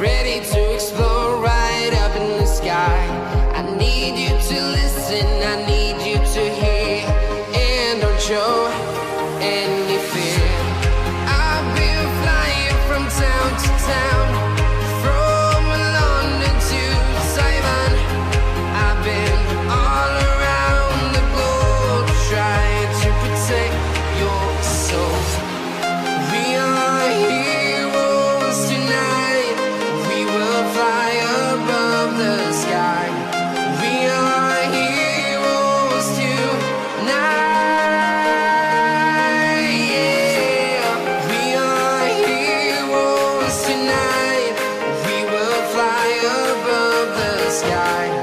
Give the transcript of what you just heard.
ready to right up in the sky. I need you to listen, I need sky.